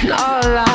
知道了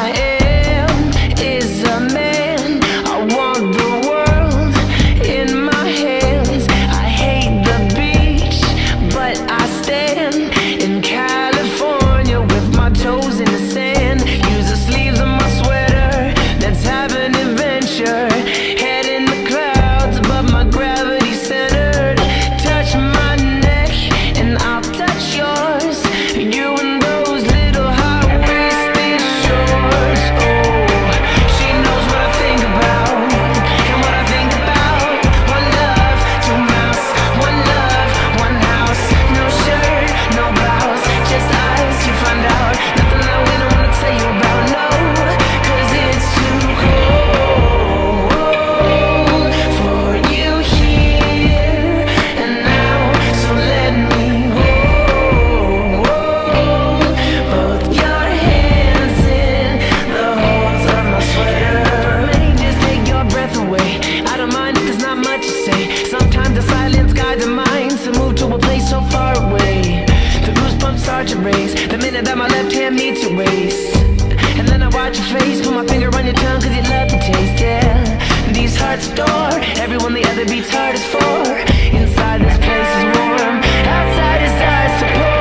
start to race. The minute that my left hand meets your waist. And then I watch your face, put my finger on your tongue Cause you love the taste, yeah. These hearts adore, everyone the other beats hardest for. Inside this place is warm, outside is ice so